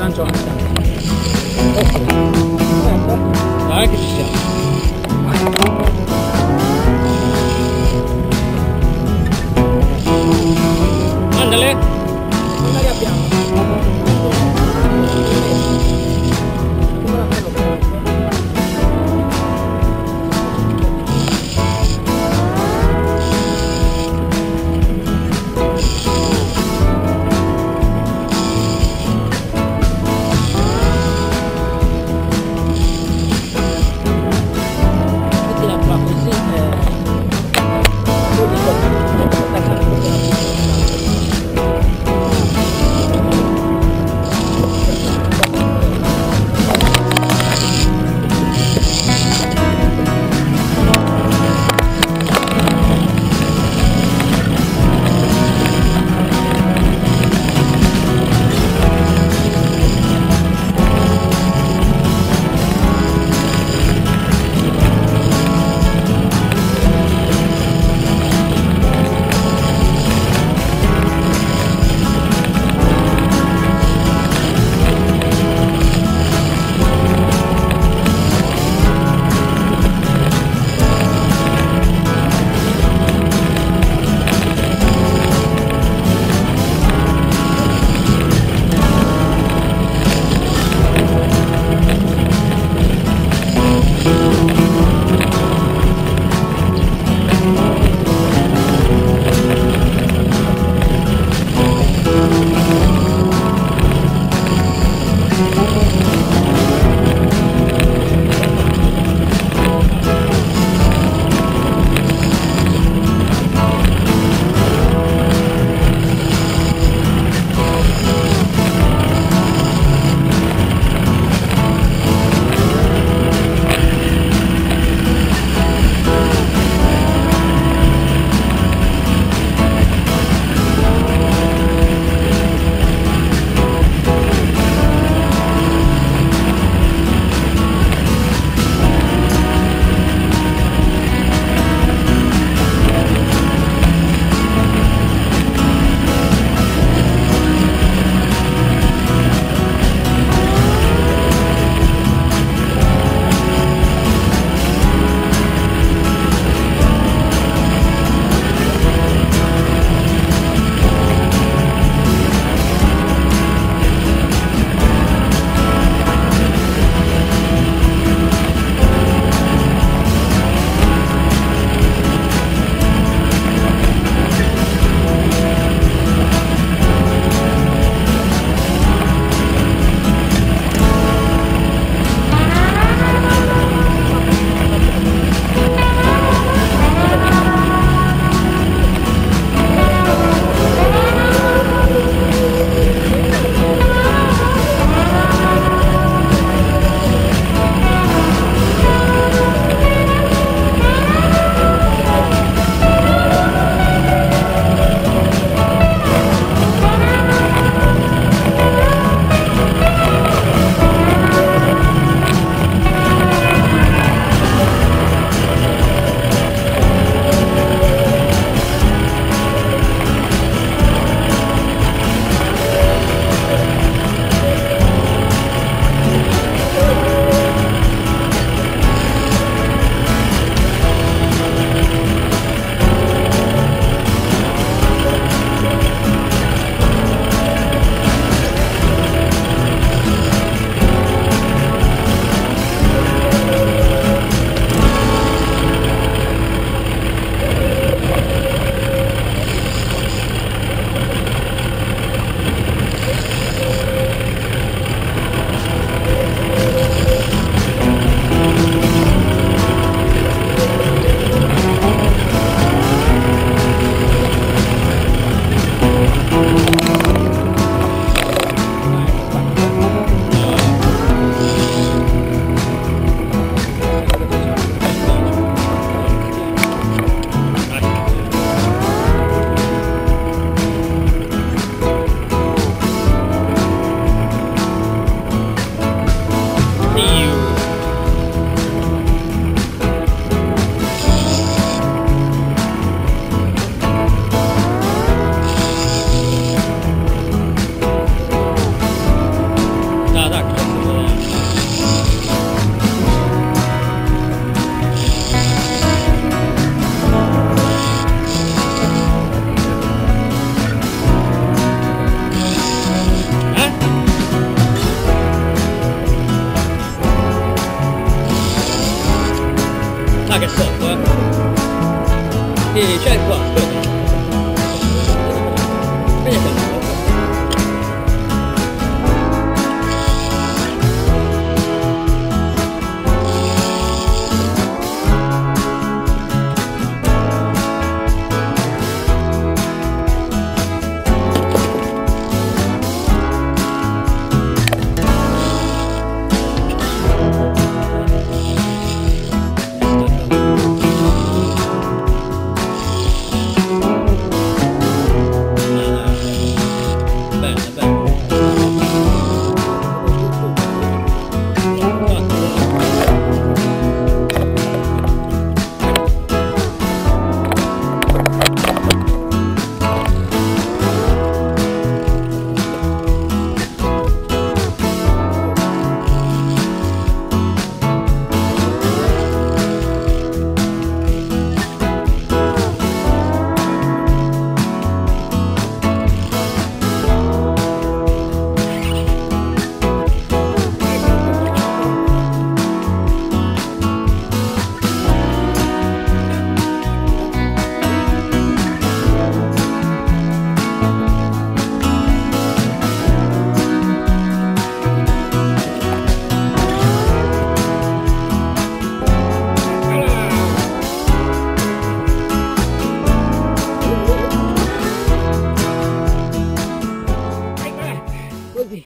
安装。